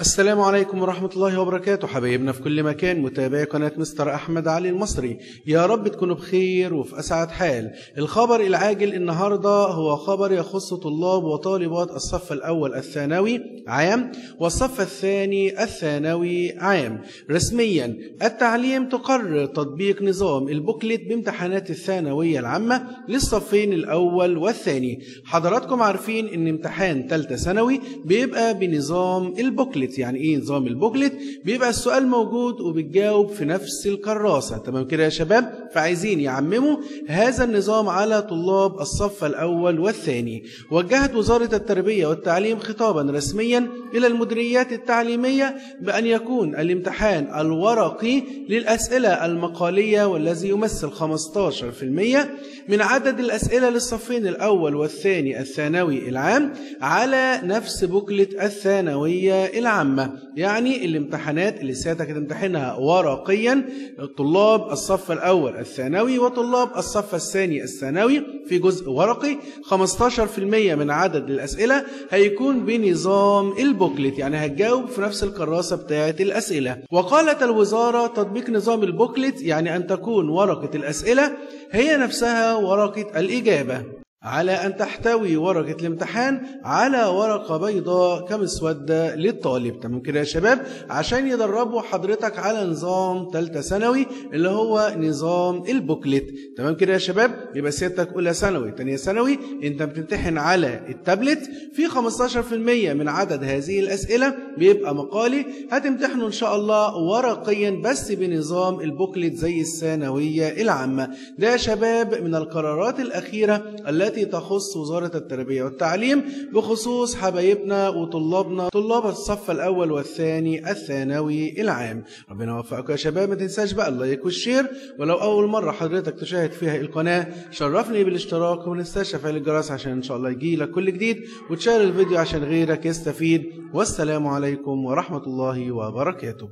السلام عليكم ورحمة الله وبركاته. حبايبنا في كل مكان متابعي قناة مستر أحمد علي المصري. يا رب تكونوا بخير وفي أسعد حال. الخبر العاجل النهاردة هو خبر يخص طلاب وطالبات الصف الأول الثانوي عام والصف الثاني الثانوي عام. رسميا التعليم تقرر تطبيق نظام البوكلت بامتحانات الثانوية العامة للصفين الأول والثاني. حضراتكم عارفين إن امتحان ثالثة ثانوي بيبقى بنظام البوكلت يعني إيه نظام البوكلت بيبقى السؤال موجود وبتجاوب في نفس الكراسة. تمام كده يا شباب؟ فعايزين يعمموا هذا النظام على طلاب الصف الأول والثاني. وجهت وزارة التربية والتعليم خطابا رسميا إلى المديريات التعليمية بأن يكون الامتحان الورقي للأسئلة المقالية والذي يمثل 15% من عدد الأسئلة للصفين الأول والثاني الثانوي العام على نفس بوكلت الثانوية العامة يعني الامتحانات اللي سيادتك هتمتحنها ورقيا طلاب الصف الأول الثانوي وطلاب الصف الثاني الثانوي في جزء ورقي. 15% من عدد الأسئلة هيكون بنظام البوكلت يعني هتجاوب في نفس الكراسة بتاعة الأسئلة. وقالت الوزارة تطبيق نظام البوكلت يعني أن تكون ورقة الأسئلة هي نفسها ورقة الإجابة. على أن تحتوي ورقة الامتحان على ورقة بيضاء كمسودة للطالب. تمام كده يا شباب؟ عشان يدربوا حضرتك على نظام ثالثة ثانوي اللي هو نظام البوكلت تمام كده يا شباب؟ يبقى سيادتك أولى ثانوي ثانية ثانوي أنت بتمتحن على التابلت. في 15% من عدد هذه الأسئلة بيبقى مقالي. هتمتحنوا إن شاء الله ورقيا بس بنظام البوكلت زي الثانوية العامة. ده يا شباب من القرارات الأخيرة التي التي تخص وزارة التربية والتعليم بخصوص حبايبنا وطلابنا طلاب الصف الأول والثاني الثانوي العام. ربنا يوفقكم يا شباب ما تنساش بقى اللايك والشير. ولو أول مرة حضرتك تشاهد فيها القناة شرفني بالاشتراك وما تنساش تفعيل الجرس عشان إن شاء الله يجي لك كل جديد. وتشارك الفيديو عشان غيرك يستفيد. والسلام عليكم ورحمة الله وبركاته.